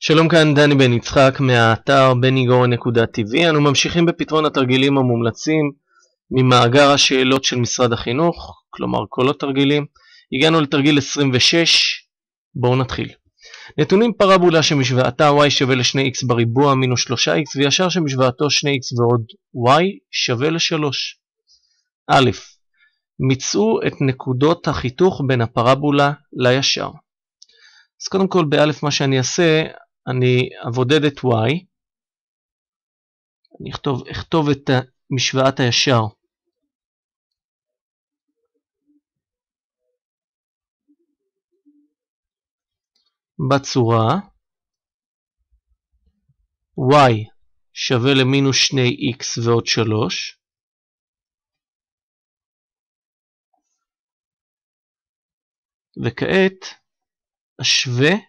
שלום כאן דני בן יצחק מהאתר בניגורן.tv אנו ממשיכים בפתרון התרגילים המומלצים ממאגר השאלות של משרד החינוך, כלומר כל התרגילים. הגענו לתרגיל 26, בואו נתחיל. נתונים פרבולה שמשוואתה y שווה ל-2x בריבוע מינוס 3x וישר שמשוואתו 2x ועוד y שווה ל-3. א', מצאו את נקודות החיתוך בין הפרבולה לישר. אז קודם כל באלף מה שאני אעשה, אני אבודד את y, אני אכתוב, אכתוב את משוואת הישר. בצורה y שווה למינוס 2x ועוד 3, וכעת אשווה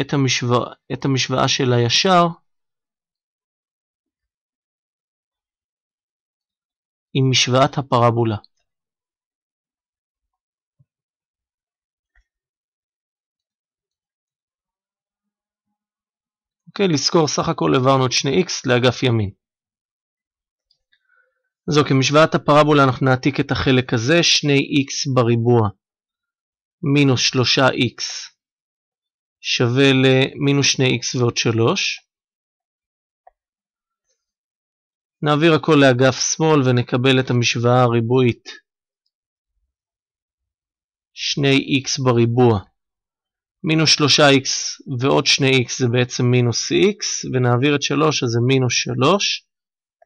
את המשוואה, את המשוואה של הישר עם משוואת הפרבולה. אוקיי, לזכור, סך הכל העברנו את 2x לאגף ימין. אז אוקיי, משוואת הפרבולה אנחנו נעתיק את החלק הזה, 2x בריבוע מינוס 3x שווה למינוס 2x ועוד 3. נעביר הכל לאגף שמאל ונקבל את המשוואה הריבועית 2x בריבוע מינוס 3x ועוד 2x זה בעצם מינוס x ונעביר את 3 אז זה מינוס 3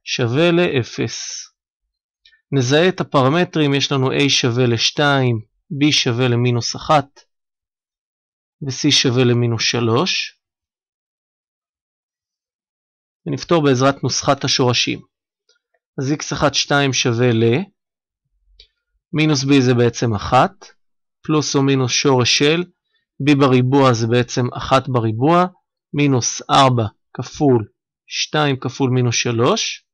שווה ל-0. נזהה את הפרמטרים, יש לנו a שווה ל-2, b שווה למינוס 1 ו-c שווה למינוס 3 ונפתור בעזרת נוסחת השורשים. אז x1 2 שווה ל מינוס b זה בעצם 1 פלוס או מינוס שורש של b בריבוע זה בעצם 1 בריבוע מינוס 4 כפול 2 כפול מינוס 3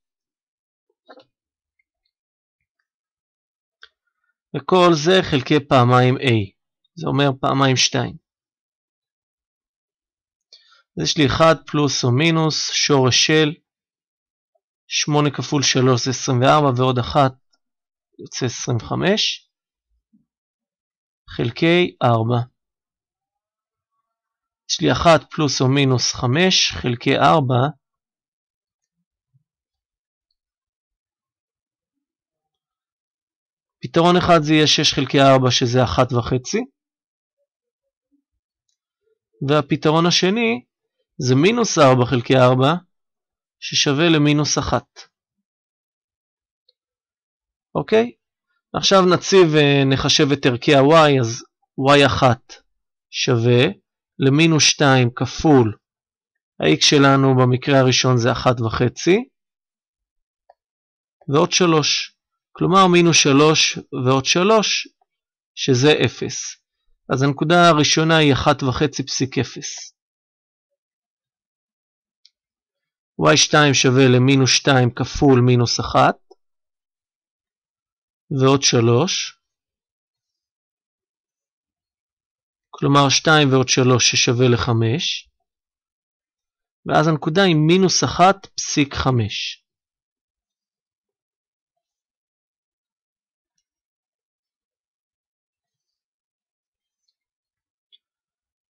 וכל זה חלקי פעמיים a, זה אומר פעמיים 2. יש לי 1 פלוס או מינוס שורש של 8 כפול 3 זה 24 ועוד 1 יוצא 25 חלקי 4. יש לי 1 פלוס או מינוס 5 חלקי 4 פתרון אחד זה יהיה 6 חלקי 4 שזה 1 וחצי. והפתרון השני זה מינוס 4 חלקי 4 ששווה למינוס 1. אוקיי? עכשיו נציב ונחשב את ערכי ה-y, אז y1 שווה למינוס 2 כפול ה-x שלנו במקרה הראשון זה 1 וחצי ועוד 3. כלומר מינוס 3 ועוד 3 שזה 0. אז הנקודה הראשונה היא 1.5 פסיק 0. Y2 שווה למינוס 2 כפול מינוס 1 ועוד 3. כלומר 2 ועוד 3 ששווה ל-5. ואז הנקודה היא מינוס 1 פסיק 5.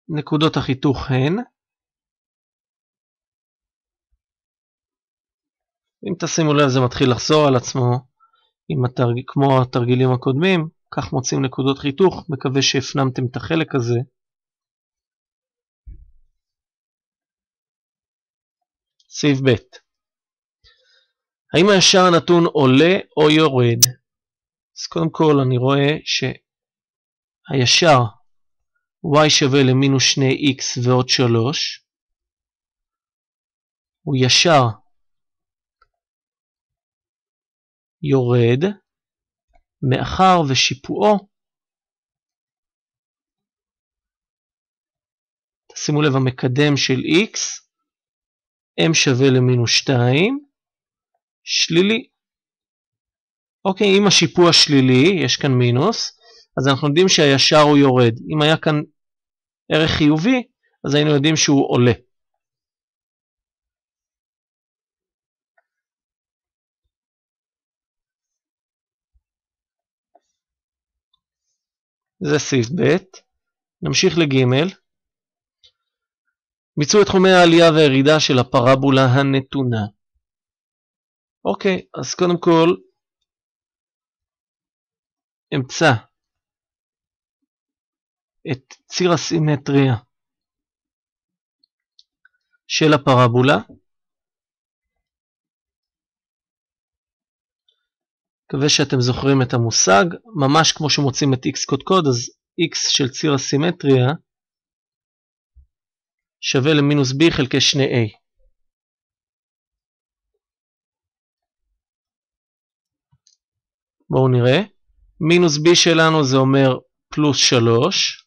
נקודות החיתוך הן אם תשימו לב זה מתחיל לחזור על עצמו התרג... כמו התרגילים הקודמים, כך מוצאים נקודות חיתוך, מקווה שהפנמתם את החלק הזה. סעיף ב' האם הישר הנתון עולה או יורד? אז קודם כל אני רואה שהישר y שווה למינוס 2x ועוד 3, הוא ישר יורד מאחר ושיפועו, תשימו לב המקדם של x, m שווה למינוס 2, שלילי. אוקיי, אם השיפוע שלילי, יש כאן מינוס, אז אנחנו יודעים שהישר הוא יורד. אם היה כאן ערך חיובי, אז היינו יודעים שהוא עולה. זה סעיף ב', נמשיך לג', מיצו את תחומי העלייה והירידה של הפרבולה הנתונה. אוקיי, אז קודם כל, אמצא את ציר הסימטריה של הפרבולה. מקווה שאתם זוכרים את המושג, ממש כמו שמוצאים את x קודקוד, אז x של ציר הסימטריה שווה למינוס b חלקי שני a. בואו נראה. מינוס b שלנו זה אומר פלוס 3.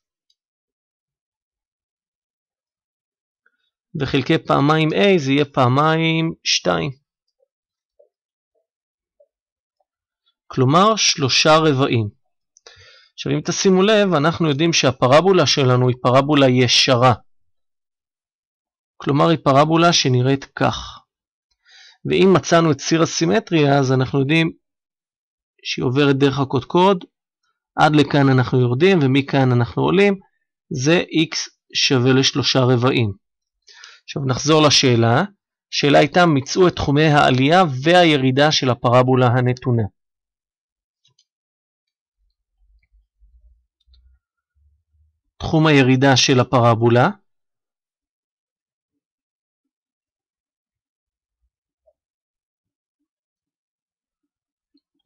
וחלקי פעמיים a זה יהיה פעמיים 2. כלומר שלושה רבעים. עכשיו אם תשימו לב, אנחנו יודעים שהפרבולה שלנו היא פרבולה ישרה. כלומר היא פרבולה שנראית כך. ואם מצאנו את ציר הסימטריה, אז אנחנו יודעים שהיא עוברת דרך הקודקוד, עד לכאן אנחנו יורדים ומכאן אנחנו עולים, זה x שווה לשלושה רבעים. עכשיו נחזור לשאלה. השאלה הייתה, מצאו את תחומי העלייה והירידה של הפרבולה הנתונה. תחום הירידה של הפרבולה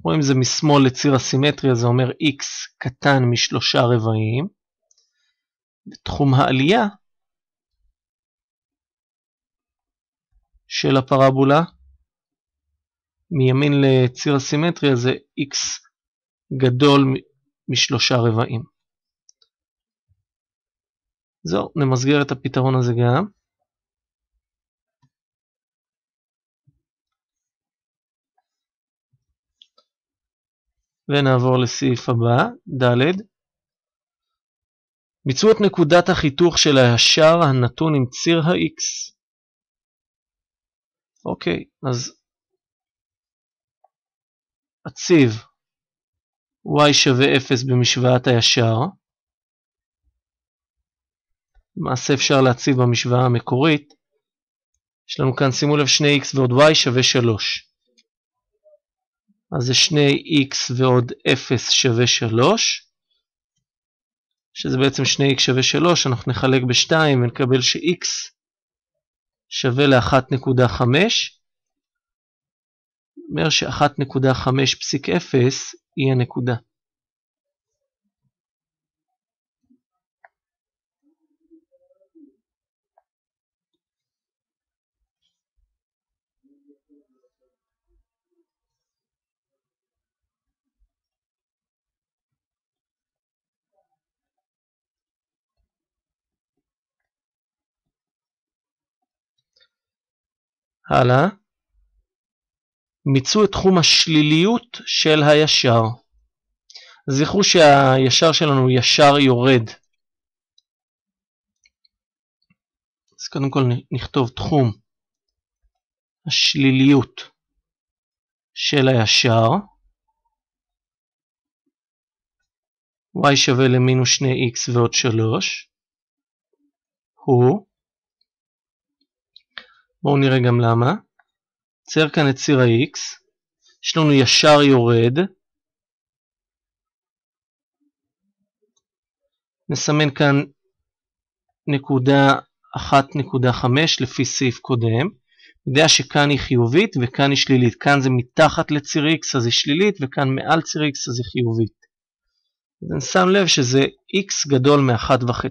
רואים זה משמאל לציר הסימטריה, זה אומר x קטן משלושה רבעים. בתחום העלייה של הפרבולה, מימין לציר הסימטריה זה x גדול משלושה רבעים. זהו, נמסגר את הפתרון הזה גם. ונעבור לסעיף הבא, ד' ביצעו את נקודת החיתוך של הישר הנתון עם ציר ה-x. אוקיי, אז אציב y שווה 0 במשוואת הישר. למעשה אפשר להציב במשוואה המקורית. יש לנו כאן, שימו לב, 2x ועוד y שווה 3. אז זה 2x ועוד 0 שווה 3, שזה בעצם 2x שווה 3, אנחנו נחלק ב-2 ונקבל ש-x שווה ל-1.5, אומר ש-1.5 פסיק 0 היא הנקודה. הלאה. מיצו את תחום השליליות של הישר. זכרו שהישר שלנו ישר יורד. אז קודם כל נכתוב תחום השליליות של הישר. y שווה למינוס 2x ועוד 3 הוא בואו נראה גם למה. צייר כאן את ציר ה-x, יש לנו ישר יורד, נסמן כאן נקודה 1.5 לפי סעיף קודם, יודע שכאן היא חיובית וכאן היא שלילית, כאן זה מתחת לציר x אז היא שלילית וכאן מעל ציר x אז היא חיובית. אז אני שם לב שזה x גדול מ-1.5.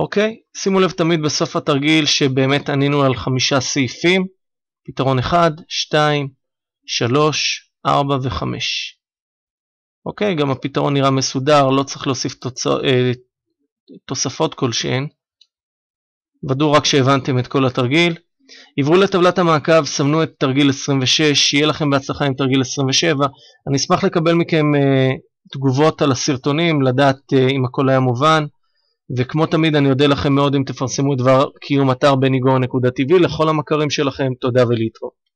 אוקיי? שימו לב תמיד בסוף התרגיל שבאמת ענינו על חמישה סעיפים, פתרון 1, 2, 3, 4 ו-5. אוקיי? גם הפתרון נראה מסודר, לא צריך להוסיף תוצא, אה, תוספות כלשהן. ודאו רק שהבנתם את כל התרגיל. עברו לטבלת המעקב, סמנו את תרגיל 26, שיהיה לכם בהצלחה עם תרגיל 27. אני אשמח לקבל מכם uh, תגובות על הסרטונים, לדעת uh, אם הכל היה מובן. וכמו תמיד אני אודה לכם מאוד אם תפרסמו את דבר קיום אתר בניגו.tv לכל המכרים שלכם, תודה ולהתראות.